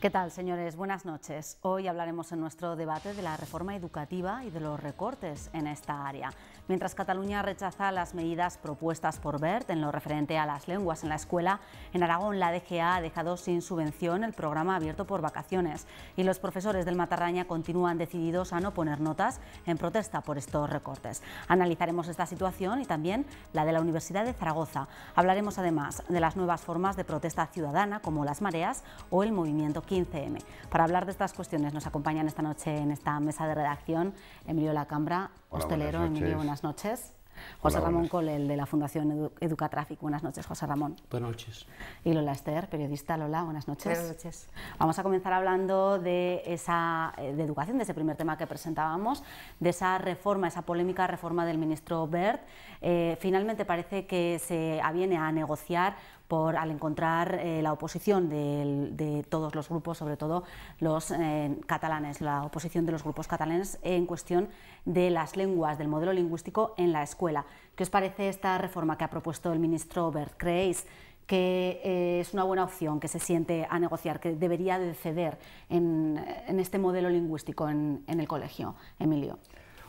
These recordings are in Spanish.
¿Qué tal, señores? Buenas noches. Hoy hablaremos en nuestro debate de la reforma educativa y de los recortes en esta área. Mientras Cataluña rechaza las medidas propuestas por BERT en lo referente a las lenguas en la escuela, en Aragón la DGA ha dejado sin subvención el programa abierto por vacaciones y los profesores del Matarraña continúan decididos a no poner notas en protesta por estos recortes. Analizaremos esta situación y también la de la Universidad de Zaragoza. Hablaremos además de las nuevas formas de protesta ciudadana como las mareas o el movimiento 15M. Para hablar de estas cuestiones nos acompañan esta noche en esta mesa de redacción Emilio Lacambra, hostelero. Emilio, buenas noches. José Ramón Colel, de la Fundación Educatraffic. Buenas noches, José Ramón. Buenas noches. Y Lola Esther, periodista. Lola, buenas noches. Buenas noches. Vamos a comenzar hablando de esa eh, de educación, de ese primer tema que presentábamos, de esa reforma, esa polémica reforma del ministro Bert. Eh, finalmente parece que se aviene a negociar por, al encontrar eh, la oposición de, todos los grupos, sobre todo los eh, catalanes, la oposición de los grupos catalanes en cuestión de las lenguas, del modelo lingüístico en la escuela. ¿Qué os parece esta reforma que ha propuesto el ministro Bert? ¿Creéis que eh, es una buena opción, que se siente a negociar, que debería de ceder en, este modelo lingüístico en, el colegio? Emilio.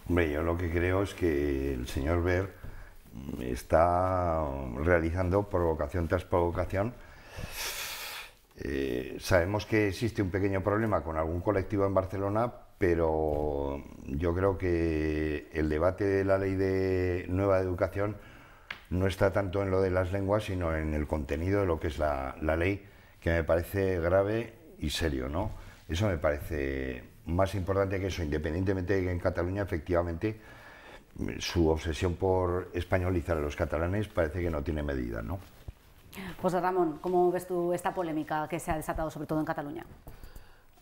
Hombre, yo lo que creo es que el señor Bert está realizando provocación tras provocación. Eh, sabemos que existe un pequeño problema con algún colectivo en Barcelona, pero yo creo que el debate de la ley de nueva educación no está tanto en lo de las lenguas, sino en el contenido de lo que es la, la ley, que me parece grave y serio. ¿no? Eso me parece más importante que eso, independientemente de que en Cataluña efectivamente su obsesión por españolizar a los catalanes parece que no tiene medida, ¿no? José Ramón, ¿cómo ves tú esta polémica que se ha desatado sobre todo en Cataluña?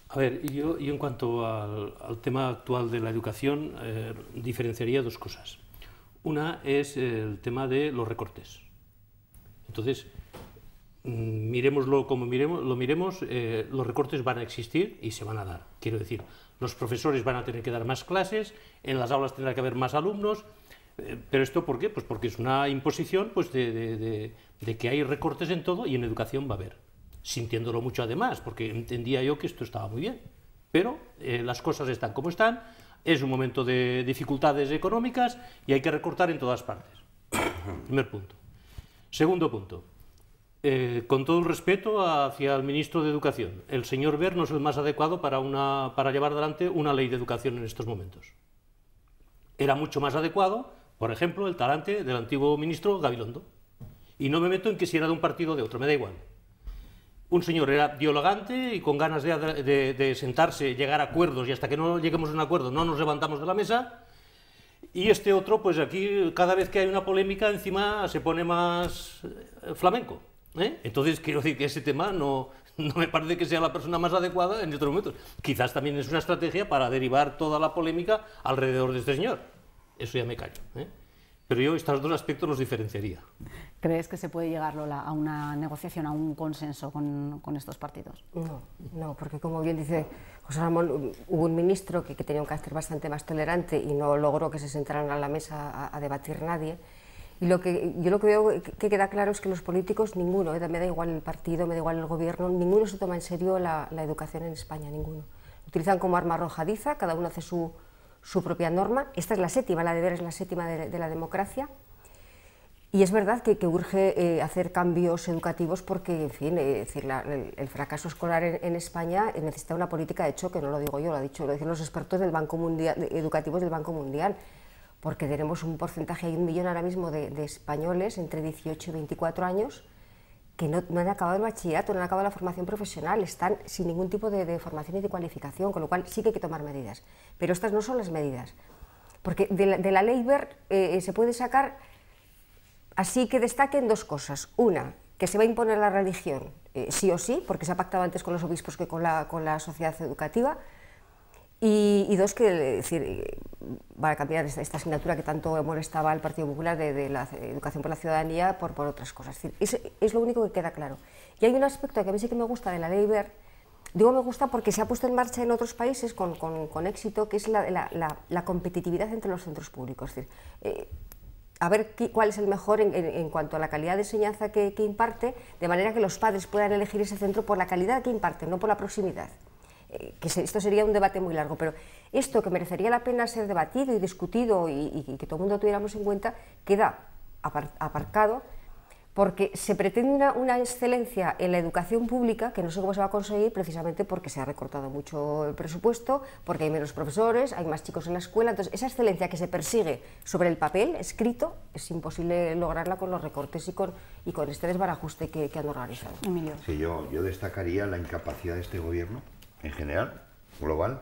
A ver, yo, yo en cuanto al, tema actual de la educación eh, diferenciaría dos cosas. Una es el tema de los recortes. Entonces, mm, miremoslo como miremos, lo miremos, eh, los recortes van a existir y se van a dar. Quiero decir, los profesores van a tener que dar más clases, en las aulas tendrá que haber más alumnos, eh, pero esto ¿por qué? Pues porque es una imposición pues de, que hay recortes en todo y en educación va a haber. Sintiéndolo mucho además, porque entendía yo que esto estaba muy bien. Pero eh, las cosas están como están, es un momento de dificultades económicas y hay que recortar en todas partes. Primer punto. Segundo punto. Eh, con todo el respeto hacia el ministro de Educación, el señor Ver no es el más adecuado para, llevar adelante una ley de educación en estos momentos. Era mucho más adecuado, por ejemplo, el talante del antiguo ministro Gabilondo. Y no me meto en que si era de un partido o de otro, me da igual. Un señor era dialogante y con ganas de, de sentarse, llegar a acuerdos, y hasta que no lleguemos a un acuerdo no nos levantamos de la mesa. Y este otro, pues aquí cada vez que hay una polémica encima se pone más eh, flamenco. ¿Eh? Entonces, quiero decir que ese tema no, no me parece que sea la persona más adecuada en estos momentos. Quizás también es una estrategia para derivar toda la polémica alrededor de este señor. Eso ya me callo. ¿eh? Pero yo estos dos aspectos los diferenciaría. ¿Crees que se puede llegar, Lola, a una negociación, a un consenso con, con estos partidos? No, no, porque como bien dice José Ramón, hubo un ministro que, que, tenía un carácter bastante más tolerante y no logró que se sentaran a la mesa a, a debatir nadie. Y lo que, yo lo que veo que queda claro es que los políticos, ninguno, eh, me da igual el partido, me da igual el gobierno, ninguno se toma en serio la, educación en España, ninguno. Utilizan como arma arrojadiza, cada uno hace su, su propia norma. Esta es la séptima, la de es la séptima de, la democracia. Y es verdad que, urge eh, hacer cambios educativos porque, en fin, eh, decir, el, fracaso escolar en, España necesita una política de choque, no lo digo yo, lo, ha dicho, lo dicen los expertos del Banco Mundial, educativos del Banco Mundial porque tenemos un porcentaje, hay un millón ahora mismo de, españoles entre 18 y 24 años que no, han acabado el bachillerato, no han acabado la formación profesional, están sin ningún tipo de, formación y de cualificación, con lo cual sí que hay que tomar medidas. Pero estas no son las medidas, porque de la, ley BER eh, se puede sacar así que destaquen dos cosas. Una, que se va a imponer la religión eh, sí o sí, porque se ha pactado antes con los obispos que con la, con la sociedad educativa, y, dos, que decir, va a cambiar esta, asignatura que tanto molestaba al Partido Popular de, la educación por la ciudadanía por, por otras cosas. Es, es, lo único que queda claro. Y hay un aspecto que a mí sí que me gusta de la ley BER, digo me gusta porque se ha puesto en marcha en otros países con, con, con éxito, que es la, la, la, competitividad entre los centros públicos. Es decir, eh, a ver cuál es el mejor en, cuanto a la calidad de enseñanza que, imparte, de manera que los padres puedan elegir ese centro por la calidad que imparte, no por la proximidad. Eh, que esto sería un debate muy largo, pero esto que merecería la pena ser debatido y discutido y, y que todo el mundo tuviéramos en cuenta, queda aparcado porque se pretende una, excelencia en la educación pública que no sé cómo se va a conseguir precisamente porque se ha recortado mucho el presupuesto, porque hay menos profesores, hay más chicos en la escuela, entonces esa excelencia que se persigue sobre el papel, escrito, es imposible lograrla con los recortes y con, y con este desbarajuste que, han organizado. Emilio. Sí, yo, yo destacaría la incapacidad de este gobierno, en general, global,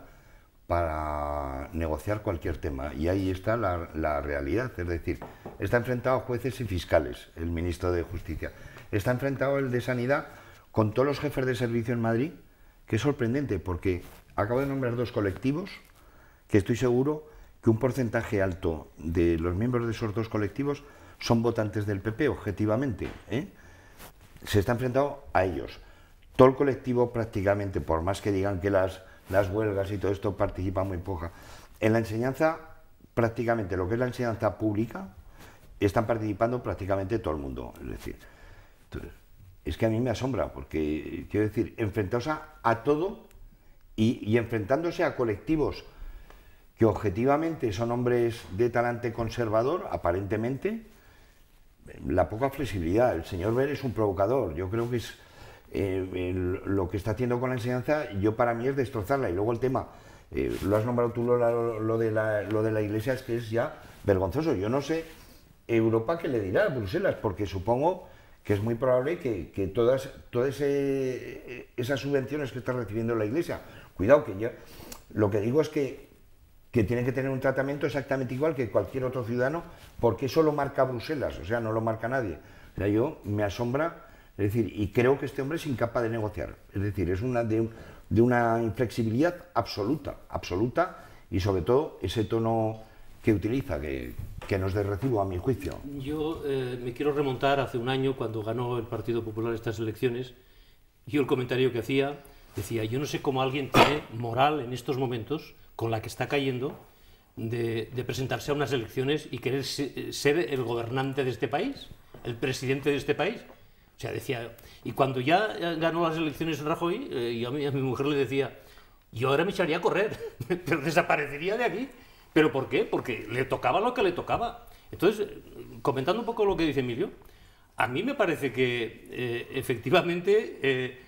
para negociar cualquier tema. Y ahí está la, realidad. Es decir, está enfrentado a jueces y fiscales, el ministro de Justicia. Está enfrentado el de Sanidad con todos los jefes de servicio en Madrid, que es sorprendente, porque acabo de nombrar dos colectivos que estoy seguro que un porcentaje alto de los miembros de esos dos colectivos son votantes del PP, objetivamente. ¿eh? Se está enfrentado a ellos. Todo el colectivo prácticamente, por más que digan que las las huelgas y todo esto participa muy poca. En la enseñanza, prácticamente lo que es la enseñanza pública, están participando prácticamente todo el mundo. Es decir, es que a mí me asombra, porque quiero decir, enfrentarse a, todo y, enfrentándose a colectivos que objetivamente son hombres de talante conservador, aparentemente, la poca flexibilidad. El señor Ver es un provocador, yo creo que es eh, lo que está haciendo con la enseñanza, yo para mí es destrozarla. Y luego el tema, eh, lo has nombrado tú lo, de la, lo de la iglesia, es que es ya vergonzoso. Yo no sé Europa qué le dirá a Bruselas, porque supongo que es muy probable que, todas, todas esas subvenciones que está recibiendo la iglesia, cuidado que yo, lo que digo es que, que tiene que tener un tratamiento exactamente igual que cualquier otro ciudadano, porque eso lo marca Bruselas, o sea, no lo marca nadie. O sea, yo me asombra es decir, y creo que este hombre es incapaz de negociar. Es decir, es una de, una inflexibilidad absoluta, absoluta, y sobre todo ese tono que utiliza, que, que nos de recibo a mi juicio. Yo eh, me quiero remontar hace un año cuando ganó el Partido Popular estas elecciones. Yo el comentario que hacía decía, yo no sé cómo alguien tiene moral en estos momentos, con la que está cayendo, de, de presentarse a unas elecciones y querer ser el gobernante de este país, el presidente de este país. O sea, decía, y cuando ya ganó las elecciones Rajoy, eh, yo a mi, a mi mujer le decía, yo ahora me echaría a correr, pero desaparecería de aquí. ¿Pero por qué? Porque le tocaba lo que le tocaba. Entonces, comentando un poco lo que dice Emilio, a mí me parece que eh, efectivamente eh,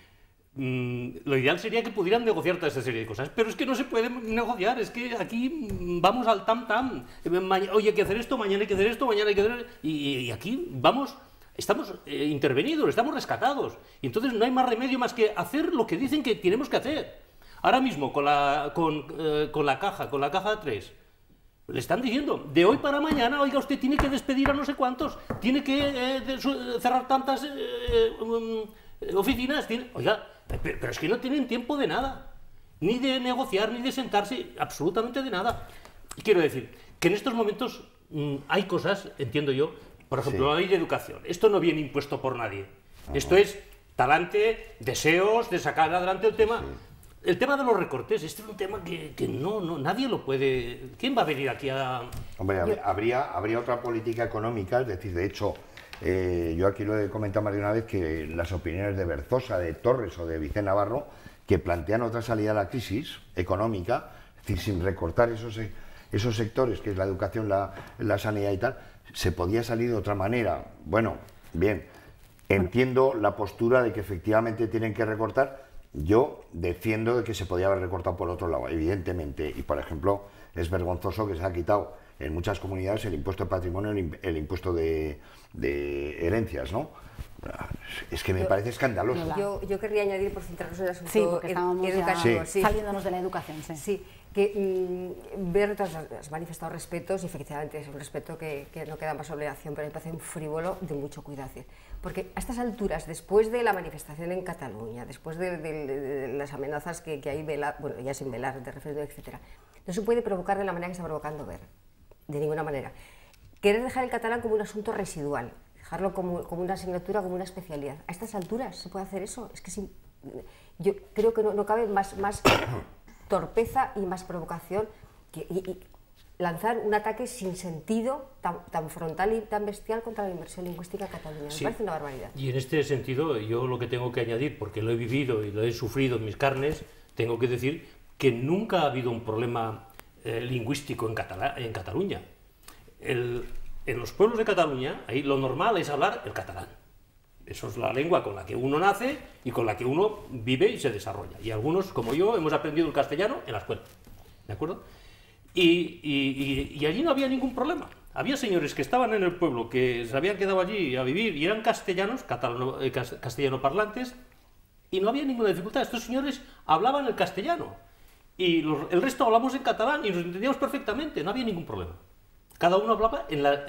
mm, lo ideal sería que pudieran negociar toda esta serie de cosas, pero es que no se puede negociar, es que aquí vamos al tam tam, hoy hay que hacer esto, mañana hay que hacer esto, mañana hay que hacer... Y, y aquí vamos estamos eh, intervenidos, estamos rescatados. Y entonces no hay más remedio más que hacer lo que dicen que tenemos que hacer. Ahora mismo, con la, con, eh, la caja, con la caja 3, le están diciendo, de hoy para mañana, oiga, usted tiene que despedir a no sé cuántos, tiene que eh, cerrar tantas um, oficinas. Oiga, pero es que no tienen tiempo de nada, ni de negociar, ni de sentarse, absolutamente de nada. Quiero decir, que en estos momentos mm, hay cosas, entiendo yo, por ejemplo, la ley de educación. Esto no viene impuesto por nadie. Esto es talante, deseos de sacar adelante el tema. El tema de los recortes, este es un tema que, no, no, nadie lo puede... ¿Quién va a venir aquí a...? Hombre, habría, habría otra política económica, es decir, de hecho, eh, yo aquí lo he comentado más de una vez que las opiniones de Berzosa, de Torres o de Vicente Navarro, que plantean otra salida a la crisis económica, es decir, sin recortar esos, esos sectores, que es la educación, la, la sanidad y tal, se podía salir de otra manera. Bueno, bien, entiendo la postura de que efectivamente tienen que recortar. Yo defiendo de que se podía haber recortado por otro lado, evidentemente. Y, por ejemplo, es vergonzoso que se ha quitado en muchas comunidades el impuesto de patrimonio, el, impuesto de, herencias, ¿no? Es que me parece escandaloso. Yo, querría añadir, por centrarnos en el asunto sí, educativo, saliéndonos de la educación. sí que mm, Bert has manifestado respetos y efectivamente es un respeto que, no queda más obligación, pero me parece un frívolo de mucho cuidado. Porque a estas alturas, después de la manifestación en Cataluña, después de, las amenazas que, hay, bueno, ya sin velar, de referéndum, etc., no se puede provocar de la manera que está provocando Bert, de ninguna manera. Querer dejar el catalán como un asunto residual, dejarlo como, una asignatura, como una especialidad. A estas alturas se puede hacer eso. Es que yo creo que no, no cabe más torpeza y más provocación. y, lanzar un ataque sin sentido tan, frontal y tan bestial contra la inversión lingüística en Cataluña. Me parece una barbaridad. Y en este sentido, yo lo que tengo que añadir, porque lo he vivido y lo he sufrido en mis carnes, tengo que decir que nunca ha habido un problema eh, lingüístico en, en Cataluña. en los pueblos de Cataluña, ahí lo normal es hablar el catalán. Eso es la lengua con la que uno nace y con la que uno vive y se desarrolla. Y algunos, como yo, hemos aprendido el castellano en la escuela. ¿De acuerdo? Y, allí no había ningún problema. Había señores que estaban en el pueblo, que se habían quedado allí a vivir y eran castellanos, eh, castellano parlantes, y no había ninguna dificultad. Estos señores hablaban el castellano y el resto hablamos en catalán y nos entendíamos perfectamente, no había ningún problema. Cada uno hablaba en la,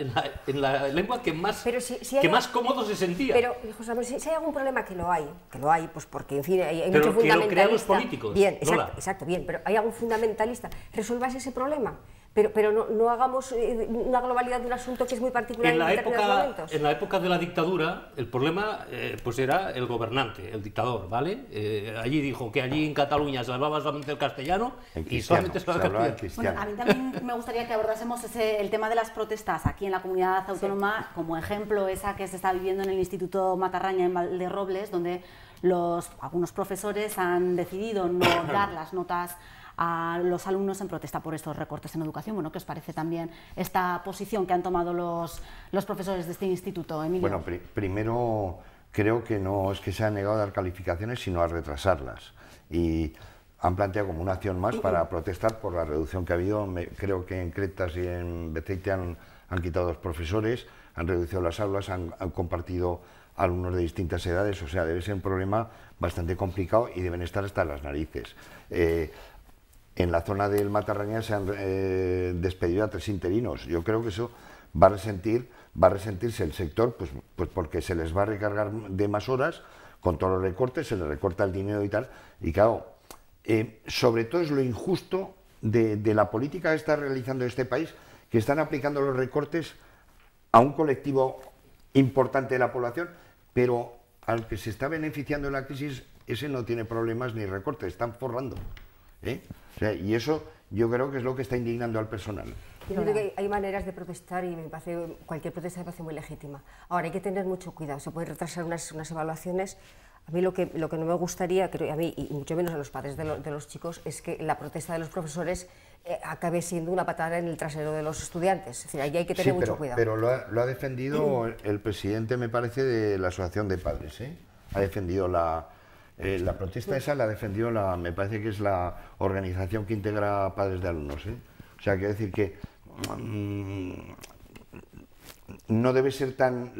en la, lengua que más, que más cómodo se sentía. Pero, José, si, hay algún problema que lo hay, que lo hay, pues porque, en fin, hay, hay mucho fundamentalista. los políticos. Bien, exacto, exacto, bien, pero hay algún fundamentalista. ¿Resuelvas ese problema? Pero, pero no, no, hagamos eh, una globalidad de un asunto que es muy particular en, la época, En la época de la dictadura, el problema eh, pues era el gobernante, el dictador, ¿vale? Eh, allí dijo que allí en Cataluña se hablaba solamente el castellano y solamente se hablaba el castellano. a mí también me gustaría que abordásemos ese, el tema de las protestas aquí en la comunidad autónoma, como ejemplo esa que se está viviendo en el Instituto Matarraña en Valderrobles, donde los, algunos profesores han decidido no dar las notas a los alumnos en protesta por estos recortes en educación. Bueno, ¿qué os parece también esta posición que han tomado los, los profesores de este instituto, Emilio? Bueno, primero creo que no es que se han negado a dar calificaciones, sino a retrasarlas. Y han planteado como una acción más para protestar por la reducción que ha habido. creo que en Cretas y en Beceite han, han quitado dos profesores, han reducido las aulas, han, compartido alumnos de distintas edades, o sea, debe ser un problema bastante complicado y deben estar hasta las narices. Eh, en la zona del Matarraña se han eh, despedido a tres interinos. Yo creo que eso va a resentir, va a resentirse el sector, pues, pues porque se les va a recargar de más horas, con todos los recortes, se les recorta el dinero y tal. Y claro, eh, sobre todo es lo injusto de, de, la política que está realizando este país, que están aplicando los recortes a un colectivo importante de la población, pero al que se está beneficiando en la crisis, ese no tiene problemas ni recortes, están forrando. ¿Eh? y eso yo creo que es lo que está indignando al personal. Yo creo que hay maneras de protestar y me parece, cualquier protesta me parece muy legítima. Ahora, hay que tener mucho cuidado, se pueden retrasar unas, unas evaluaciones. A mí lo que, lo que no me gustaría, creo, a mí y mucho menos a los padres de, de los chicos, es que la protesta de los profesores eh, acabe siendo una patada en el trasero de los estudiantes. Es decir, ahí hay que tener mucho cuidado. Pero lo ha, lo ha defendido el presidente, me parece, de la Asociación de Padres. ¿eh? Ha defendido la, eh, la protesta esa la defendió, la, me parece que es la organización que integra padres de alumnos. ¿eh? O sea, quiero decir que mm, no debe ser tan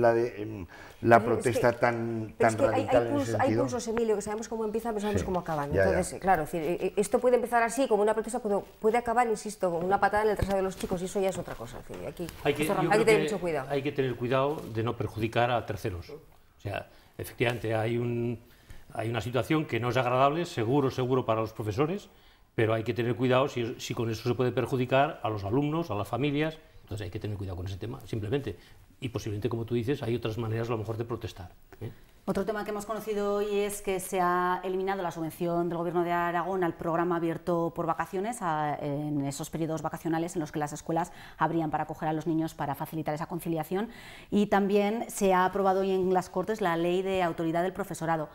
la, de, la protesta tan, tan radical hay, en hay cursos, Emilio, que sabemos cómo empiezan, pero sabemos cómo acaban. Entonces, claro, eh, esto puede empezar así, como una protesta, puede, puede acabar, insisto, con una patada en el trasero de los chicos, y eso ya es otra cosa. aquí, hay que, hay que tener mucho cuidado. Hay que tener cuidado de no perjudicar a terceros. O sea, efectivamente, hay un hay una situación que no es agradable, seguro, seguro para los profesores, pero hay que tener cuidado si, con eso se puede perjudicar a los alumnos, a las familias, entonces hay que tener cuidado con ese tema, simplemente. Y posiblemente, como tú dices, hay otras maneras a lo mejor de protestar. ¿eh? Otro tema que hemos conocido hoy es que se ha eliminado la subvención del Gobierno de Aragón al programa abierto por vacaciones, en esos periodos vacacionales en los que las escuelas abrían para acoger a los niños para facilitar esa conciliación. Y también se ha aprobado hoy en las Cortes la ley de autoridad del profesorado.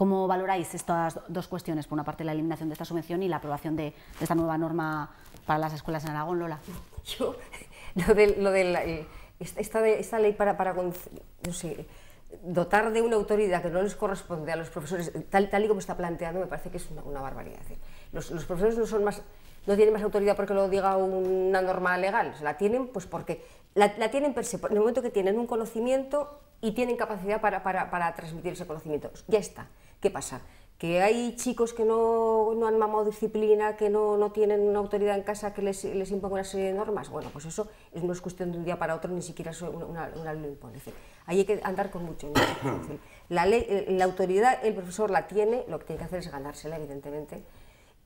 ¿Cómo valoráis estas dos cuestiones? Por una parte, la eliminación de esta subvención y la aprobación de, esta nueva norma para las escuelas en Aragón, Lola. Yo, lo de, lo de esta, esta, ley para, para no sé, dotar de una autoridad que no les corresponde a los profesores, tal, y como está planteando, me parece que es una, barbaridad. Los, profesores no, son más, no tienen más autoridad porque lo diga una norma legal, la tienen pues porque la, la tienen per se, en el momento que tienen un conocimiento y tienen capacidad para, para transmitir ese conocimiento. Ya está. ¿Qué pasa? Que hay chicos que no, no han mamado disciplina, que no, no, tienen una autoridad en casa que les, les imponga una serie de normas. Bueno, pues eso no es cuestión de un día para otro, ni siquiera una, una, ley lo impone. ahí hay que andar con mucho. La, ley, eh, la autoridad, el profesor la tiene, lo que tiene que hacer es ganársela, evidentemente,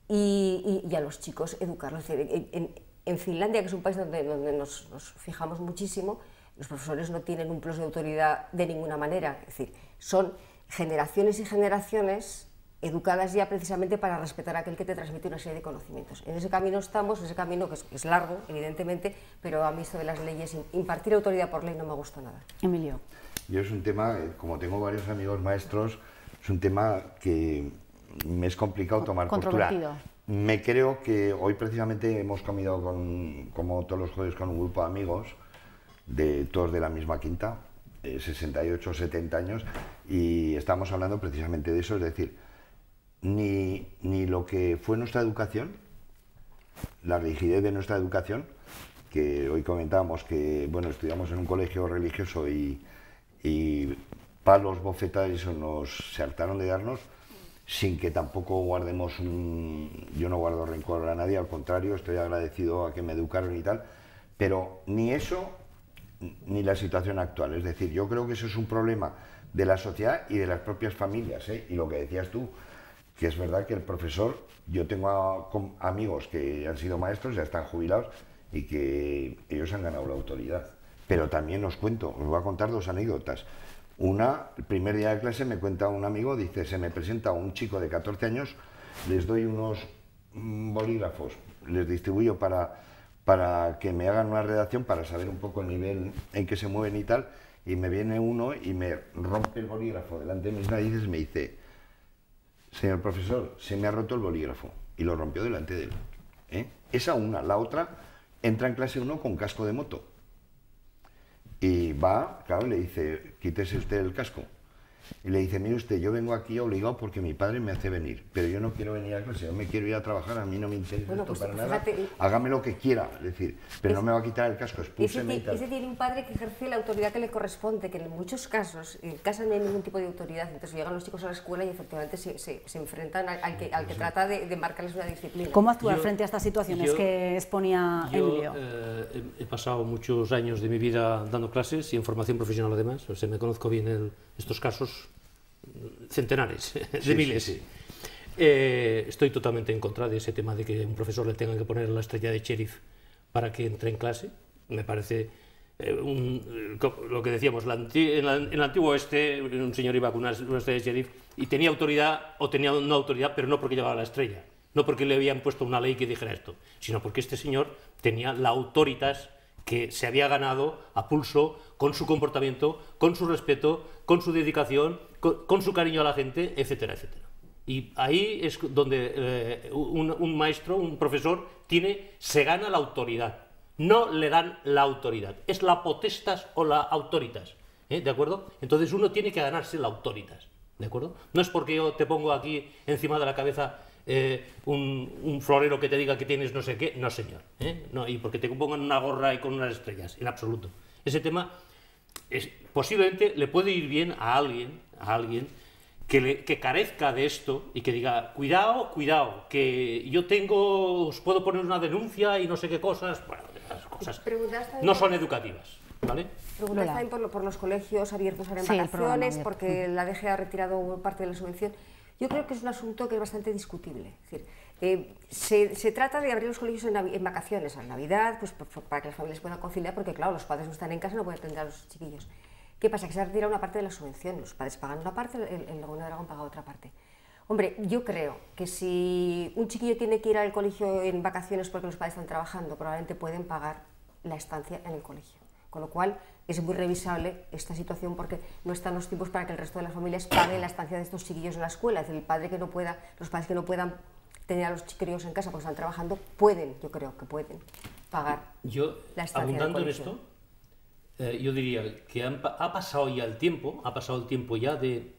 y, y, a los chicos educarlos. En, en, Finlandia, que es un país donde, donde nos, nos fijamos muchísimo, los profesores no tienen un plus de autoridad de ninguna manera. Es decir, son generaciones y generaciones educadas ya precisamente para respetar a aquel que te transmite una serie de conocimientos. En ese camino estamos, ese camino que es, largo, evidentemente, pero a mí esto de las leyes, impartir autoridad por ley no me gusta nada. Emilio. Yo es un tema, eh, como tengo varios amigos maestros, es un tema que me es complicado tomar postura. Me creo que hoy precisamente hemos comido con, como todos los jueves con un grupo de amigos, de todos de la misma quinta, 68 o 70 años, y estamos hablando precisamente de eso, es decir, ni, ni lo que fue nuestra educación, la rigidez de nuestra educación, que hoy comentábamos que, bueno, estudiamos en un colegio religioso y, palos, bofetadas, eso nos se hartaron de darnos, sin que tampoco guardemos un... Yo no guardo rencor a nadie, al contrario, estoy agradecido a que me educaron y tal, pero ni eso ni la situación actual. Es decir, yo creo que eso es un problema de la sociedad y de las propias familias. ¿eh? Y lo que decías tú, que es verdad que el profesor, yo tengo amigos que han sido maestros, ya están jubilados y que ellos han ganado la autoridad. Pero también os cuento, os voy a contar dos anécdotas. Una, el primer día de clase me cuenta un amigo, dice, se me presenta un chico de 14 años, les doy unos mm, bolígrafos, les distribuyo para, para que me hagan una redacción, para saber un poco el nivel en que se mueven y tal, y me viene uno y me rompe el bolígrafo delante de mis narices y me dice, señor profesor, se me ha roto el bolígrafo, y lo rompió delante de él. ¿eh? Esa una, la otra, entra en clase uno con casco de moto y va, claro, le dice, quítese usted el casco. Y le dice, mire usted, yo vengo aquí obligado porque mi padre me hace venir, pero yo no quiero venir a clase, yo me quiero ir a trabajar, a mí no me interesa esto pues para nada, hágame lo que quiera, decir, pero no me va a quitar el casco, expúlseme ese, ese tiene un padre que ejerce la autoridad que le corresponde, que en muchos casos, en casa no hay ningún tipo de autoridad, entonces llegan los chicos a la escuela y efectivamente se, se, enfrentan al, que, al que trata de, marcarles una disciplina. ¿Cómo actuar frente a estas situaciones que exponía Emilio? Eh, he pasado muchos años de mi vida dando clases y en formación profesional además, o sea, me conozco bien el, estos casos centenares de miles. Eh, estoy totalmente en contra de ese tema de que un profesor le tenga que poner la estrella de sheriff para que entre en clase. Me parece eh, un, lo que decíamos, en, el antiguo oeste un señor iba con una, estrella de sheriff y tenía autoridad o tenía una autoridad, pero no porque llevaba la estrella, no porque le habían puesto una ley que dijera esto, sino porque este señor tenía la autoritas que se había ganado a pulso con su comportamiento, con su respeto, con su dedicación, con, su cariño a la gente, etcétera, etcétera. Y ahí es donde eh, un, maestro, un profesor, tiene, se gana la autoridad. No le dan la autoridad, es la potestas o la autoritas. ¿eh? ¿De acuerdo? Entonces uno tiene que ganarse la autoritas. ¿De acuerdo? No es porque yo te pongo aquí encima de la cabeza eh, un, florero que te diga que tienes no sé qué, no señor. ¿eh? No, y porque te pongan una gorra y con unas estrellas, en absoluto. Ese tema es, posiblemente le puede ir bien a alguien, a alguien que, le, que, carezca de esto y que diga, cuidado, cuidado, que yo tengo, os puedo poner una denuncia y no sé qué cosas. Bueno, esas cosas no son educativas. ¿Vale? también por, los colegios abiertos ahora en vacaciones, porque la DG ha retirado parte de la subvención. Yo creo que es un asunto que es bastante discutible. Decir, eh, se, trata de abrir los colegios en, vacaciones, en Navidad, pues, para que las familias puedan conciliar, porque claro, los padres no están en casa, no pueden atender a los chiquillos. ¿Qué pasa? Que se ha retirado una parte de la subvención, los padres pagan una parte, el, el Laguna Dragón paga otra parte. Hombre, yo creo que si un chiquillo tiene que ir al colegio en vacaciones porque los padres están trabajando, probablemente pueden pagar la estancia en el colegio. Con lo cual, es muy revisable esta situación porque no están los tiempos para que el resto de las familias paguen la estancia de estos chiquillos en la escuela. Es decir, el padre que no pueda, los padres que no puedan tener a los chiquillos en casa porque están trabajando, pueden, yo creo que pueden pagar yo, la estancia abundando en esto, eh, yo diría que ha pasado ya el tiempo, ha pasado el tiempo ya de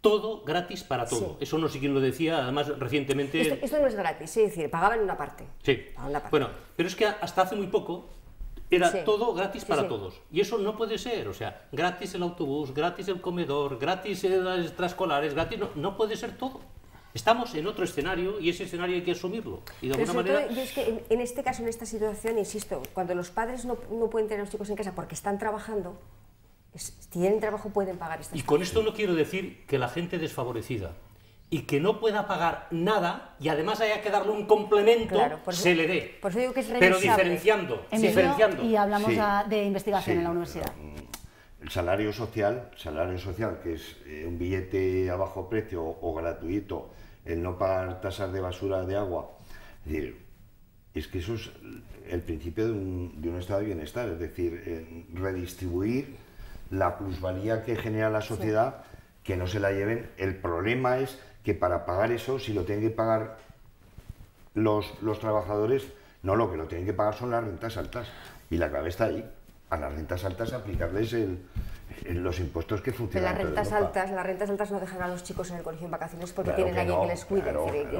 todo gratis para todo. Eso no sé quién lo decía, además recientemente... Esto, no es gratis, es decir, pagaban una parte. Sí. Bueno, pero es que hasta hace muy poco era todo gratis para todos. Y eso no puede ser. O sea, gratis el autobús, gratis el comedor, gratis las extraescolares, gratis. No, puede ser todo. Estamos en otro escenario y ese escenario hay que asumirlo. Y de alguna manera... es que en, este caso, en esta situación, insisto, cuando los padres no, no pueden tener a los chicos en casa porque están trabajando, si tienen trabajo pueden pagar estas Y con esto no quiero decir que la gente desfavorecida y que no pueda pagar nada y además haya que darle un complemento, se le dé. digo que es pero diferenciando, diferenciando. Y hablamos de investigación en la universidad. el salario social, salario social que es eh, un billete a bajo precio o, gratuito, el no pagar tasas de basura de agua, es decir, es que eso es el principio de un, estado de bienestar, es decir, redistribuir la plusvalía que genera la sociedad, que no se la lleven. El problema es que para pagar eso, si lo tienen que pagar los, los trabajadores, no, lo que lo tienen que pagar son las rentas altas. Y la clave está ahí. A las rentas altas aplicarles el, los impuestos que funcionan. Pero las rentas altas, las rentas altas no dejan a los chicos en el colegio en vacaciones porque tienen a alguien que les cuide.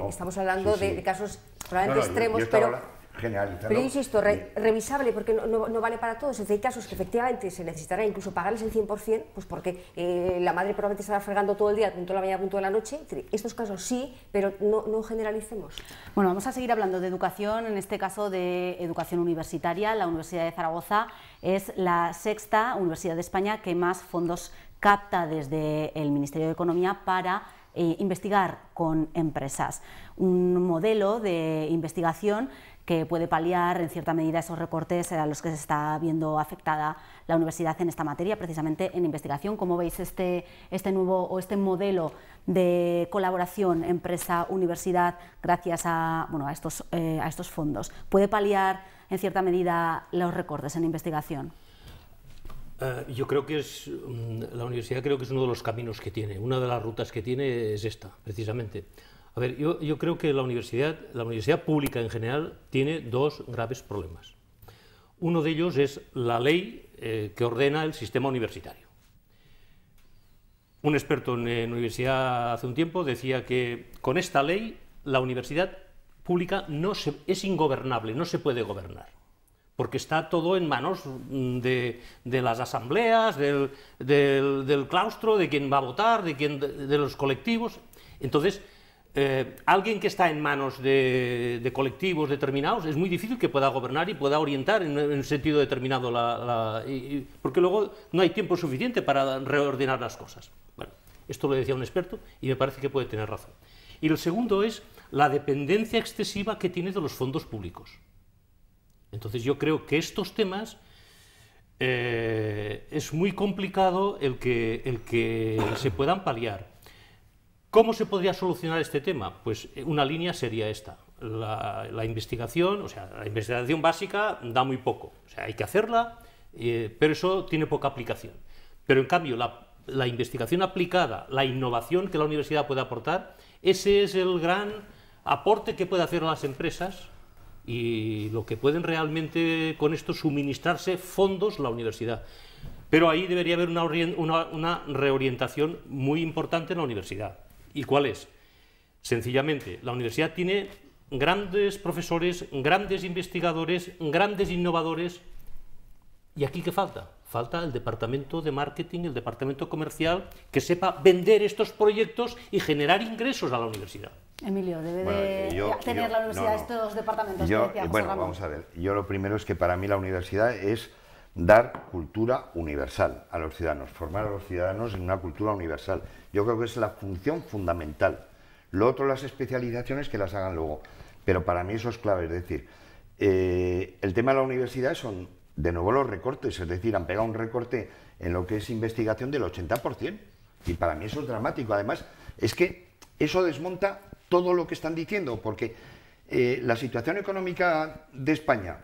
Estamos hablando De, casos probablemente extremos, pero pero insisto, revisable porque no, vale para todos. Es hay casos que efectivamente se necesitará incluso pagarles el 100%, pues porque eh, la madre probablemente estará fregando todo el día, punto de la mañana, punto de la noche. Estos casos sí, pero no, generalicemos. Bueno, vamos a seguir hablando de educación, en este caso de educación universitaria. La Universidad de Zaragoza es la sexta universidad de España que más fondos capta desde el Ministerio de Economía para eh, investigar con empresas. Un modelo de investigación que puede paliar en cierta medida esos recortes a los que se está viendo afectada la universidad en esta materia, precisamente en investigación. ¿Cómo veis este, este nuevo o este modelo de colaboración empresa-universidad gracias a, bueno, a, estos, eh, a estos fondos? ¿Puede paliar en cierta medida los recortes en investigación? Eh, yo creo que es, mm, la universidad creo que es uno de los caminos que tiene, una de las rutas que tiene es esta, precisamente. A ver, yo, creo que la universidad, la universidad pública en general tiene dos graves problemas. Uno de ellos es la ley eh, que ordena el sistema universitario. Un experto en, universidad hace un tiempo decía que con esta ley la universidad pública no es ingobernable, no se puede gobernar, porque está todo en manos de, las asambleas, del, claustro, de quién va a votar, de, quién, de los colectivos. Entonces, eh, alguien que está en manos de, colectivos determinados es muy difícil que pueda gobernar y pueda orientar en, un sentido determinado, la, porque luego no hay tiempo suficiente para reordenar las cosas. Bueno, esto lo decía un experto y me parece que puede tener razón. Y el segundo es la dependencia excesiva que tiene de los fondos públicos. Entonces yo creo que estos temas eh, es muy complicado el que, el que se puedan paliar. ¿Cómo se podría solucionar este tema? Pues eh, una línea sería esta. La, investigación, o sea, la investigación básica da muy poco. O sea, hay que hacerla, eh, pero eso tiene poca aplicación. Pero en cambio, la, investigación aplicada, la innovación que la universidad puede aportar, ese es el gran aporte que puede hacer las empresas y lo que pueden realmente con esto suministrarse fondos la universidad. Pero ahí debería haber una reorientación muy importante en la universidad. ¿Y cuál es? Sencillamente, la universidad tiene grandes profesores, grandes investigadores, grandes innovadores. ¿Y aquí qué falta? Falta el departamento de marketing, el departamento comercial, que sepa vender estos proyectos y generar ingresos a la universidad. Emilio, debe de tener la universidad estos departamentos. bueno, vamos a ver. Yo lo primero es que para mí la universidad es dar cultura universal a los ciudadanos, formar a los ciudadanos en una cultura universal. Yo creo que es la función fundamental. Lo otro, las especializaciones que las hagan luego. Pero para mí eso es clave. Es decir, eh, el tema de la universidad son, de nuevo, los recortes. Es decir, han pegado un recorte en lo que es investigación del 80%. Y para mí eso es dramático. Además, es que eso desmonta todo lo que están diciendo, porque eh, la situación económica de España,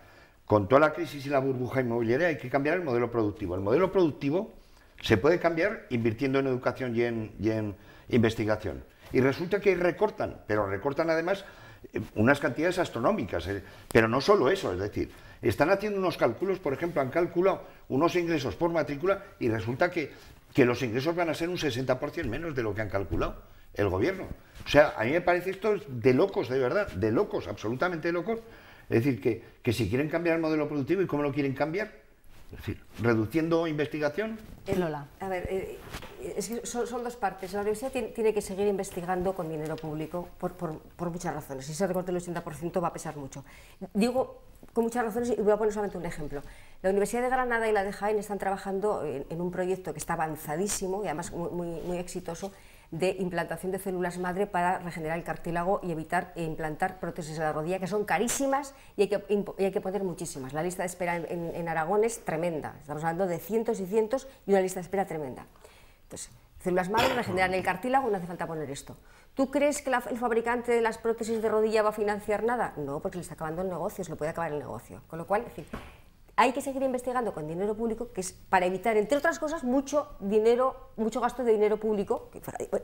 con toda la crisis y la burbuja inmobiliaria, hay que cambiar el modelo productivo. El modelo productivo se puede cambiar invirtiendo en educación y en, investigación. Y resulta que recortan, pero recortan además eh, unas cantidades astronómicas. Eh, pero no solo eso, es decir, están haciendo unos cálculos, por ejemplo, han calculado unos ingresos por matrícula y resulta que, que los ingresos van a ser un 60% menos de lo que han calculado el gobierno. O sea, a mí me parece esto de locos, de verdad, de locos, absolutamente locos. Es decir, que, que si quieren cambiar el modelo productivo y cómo lo quieren cambiar, es decir, reduciendo investigación. Lola. A ver, eh, son, dos partes. La universidad tiene, que seguir investigando con dinero público por, muchas razones. Si ese recorte del 80% va a pesar mucho. Digo con muchas razones y voy a poner solamente un ejemplo. La Universidad de Granada y la de Jaén están trabajando en, un proyecto que está avanzadísimo y además muy, muy exitoso de implantación de células madre para regenerar el cartílago y evitar e implantar prótesis de la rodilla, que son carísimas y hay que, hay que poner muchísimas. La lista de espera en, Aragón es tremenda, estamos hablando de cientos y cientos y una lista de espera tremenda. Entonces, células madre regeneran el cartílago, no hace falta poner esto. ¿Tú crees que el fabricante de las prótesis de rodilla va a financiar nada? No, porque le está acabando el negocio, se le puede acabar el negocio. Con lo cual, hay que seguir investigando con dinero público, que es para evitar, entre otras cosas, mucho dinero, mucho gasto de dinero público.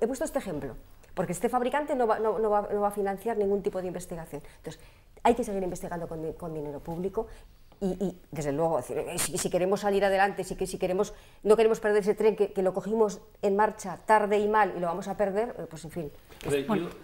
He puesto este ejemplo, porque este fabricante no va, no, va, no va a financiar ningún tipo de investigación. Entonces, hay que seguir investigando con, con dinero público y, desde luego, eh, si, queremos salir adelante, si, si queremos, no queremos perder ese tren que, lo cogimos en marcha tarde y mal y lo vamos a perder, eh, pues en fin,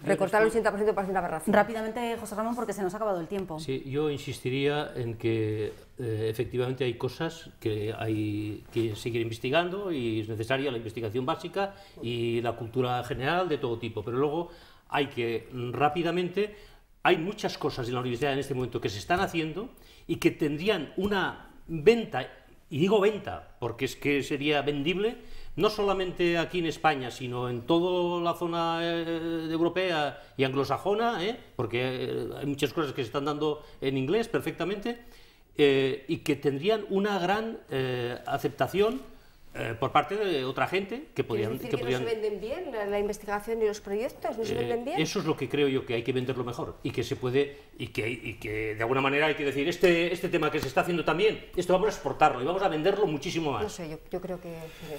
recortar el 80% parece una aberración. Rápidamente, José Ramón, porque se nos ha acabado el tiempo. Sí, yo insistiría en que eh, efectivamente hay cosas que hay que seguir investigando y es necesaria la investigación básica y la cultura general de todo tipo, pero luego hay que rápidamente hay muchas cosas en la universidad en este momento que se están haciendo y que tendrían una venta, y digo venta porque es que sería vendible, no solamente aquí en España, sino en toda la zona eh, europea y anglosajona, ¿eh? porque eh, hay muchas cosas que se están dando en inglés perfectamente, y que tendrían una gran aceptación eh, por parte de otra gente que podrían... Decir que, no se venden bien la, investigación y los proyectos? ¿No se venden bien? Eso es lo que creo yo, que hay que venderlo mejor y que se puede, y que, y que de alguna manera hay que decir, este, este tema que se está haciendo también, esto vamos a exportarlo y vamos a venderlo muchísimo más. No sé, yo, yo creo que...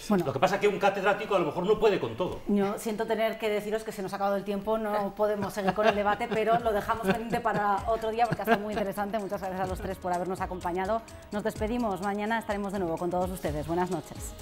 Bueno, lo que pasa es que un catedrático a lo mejor no puede con todo. Yo siento tener que deciros que se nos ha acabado el tiempo, no podemos seguir con el debate, pero lo dejamos pendiente para otro día porque ha sido muy interesante. Muchas gracias a los tres por habernos acompañado. Nos despedimos, mañana estaremos de nuevo con todos ustedes. Buenas noches.